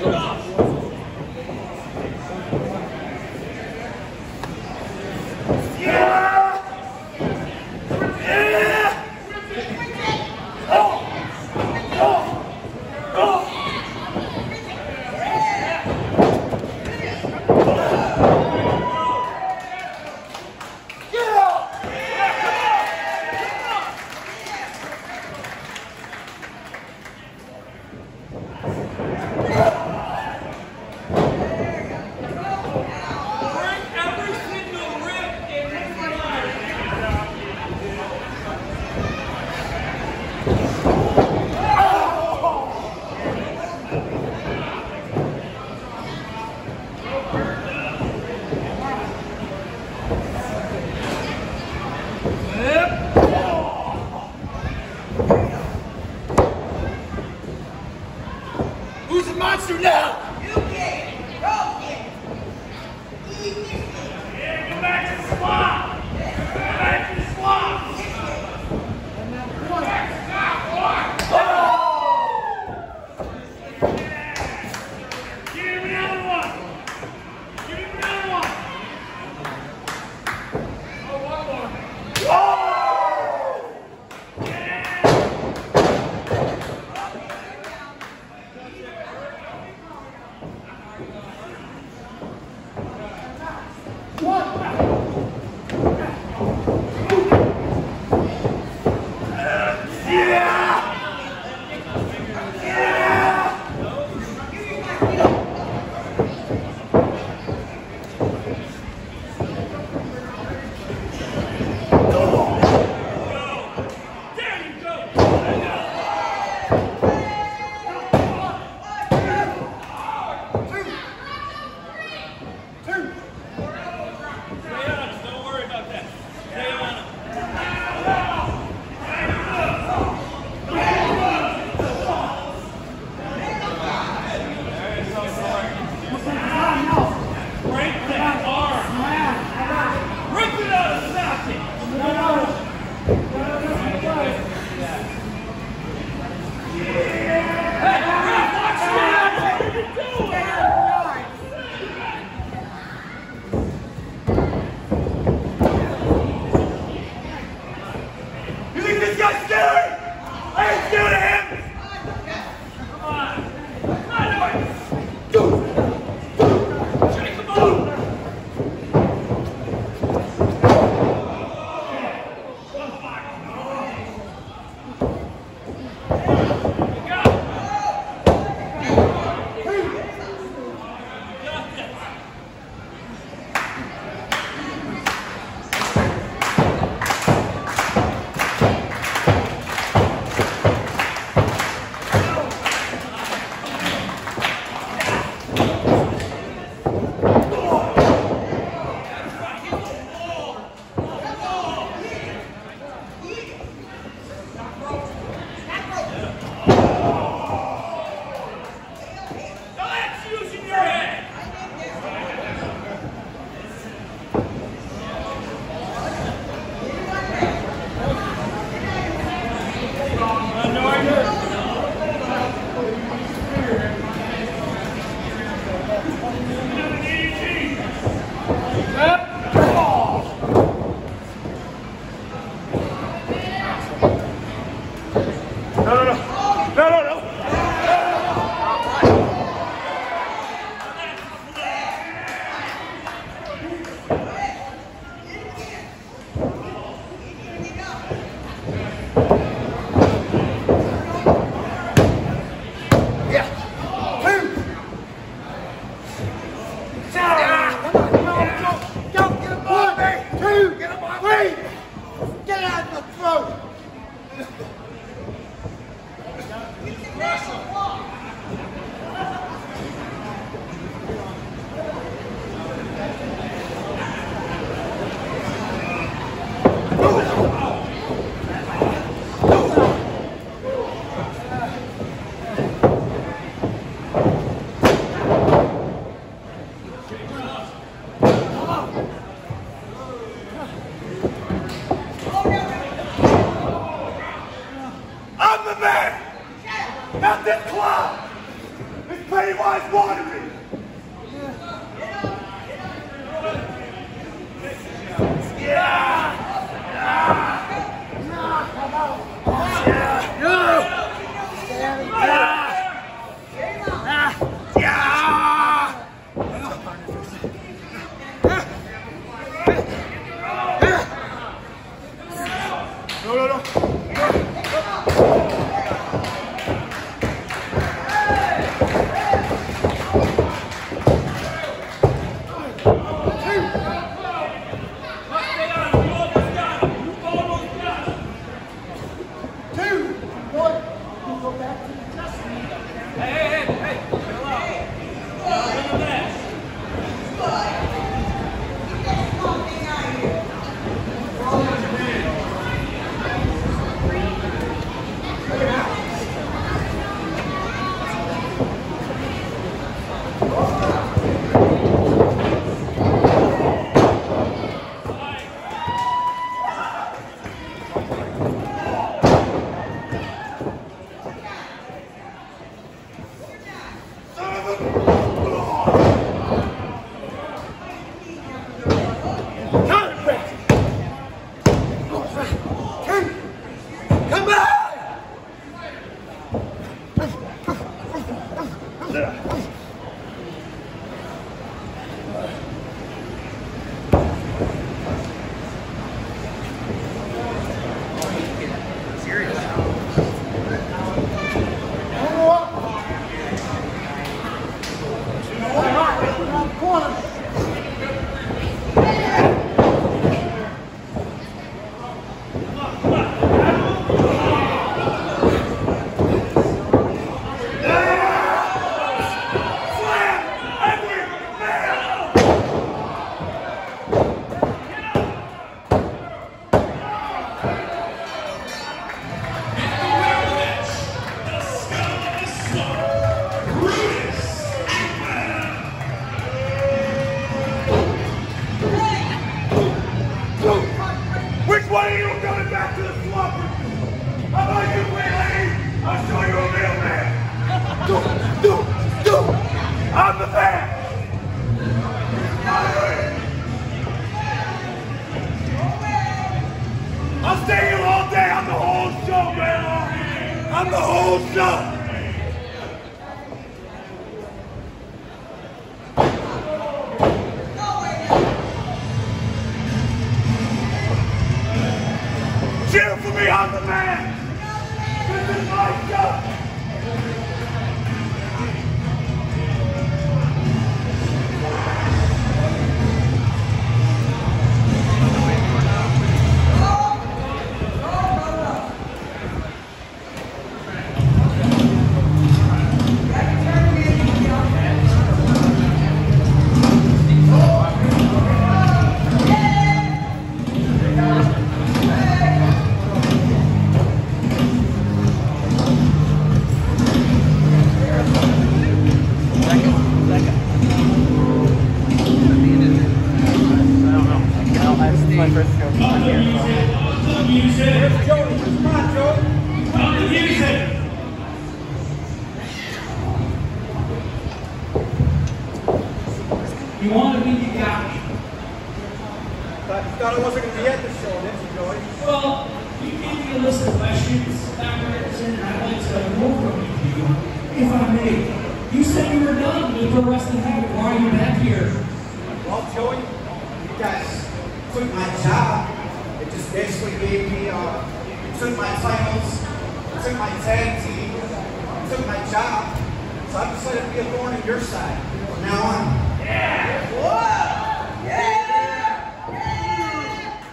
Shake Who's the monster now? Hey, I'm the whole show. You want to be the guy. Thought, thought I wasn't going to be at the show, didn't you, Joey? Well, you gave me a list of questions. Anderson, and I'd like to know from you, if I may. You said you were done with the rest of the habit. Why are you back here? Well, Joey, you guys took my job. It just basically gave me, uh, you took my titles, you took my tag team, you took my job. So I decided to be a thorn in your side from now on. Yeah! Whoa! Yeah! yeah.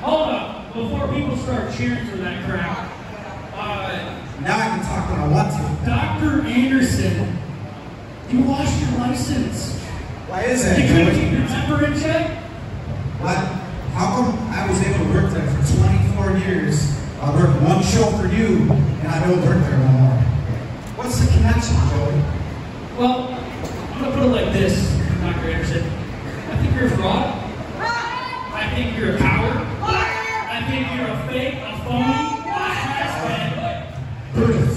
Hold up, before people start cheering for that crowd. Uh, Now I can talk when I want to. Dr. Anderson, you lost your license. Why is it? You couldn't Joey? keep your temper in check? What? How come I was able to work there for 24 years? I worked one show for you, and I don't work there no more. What's the connection, Joey? Well, I'm gonna put it like this, Dr. Anderson. I think you're a fraud. I think you're a coward. I think you're a fake, a phony, a has Brutus.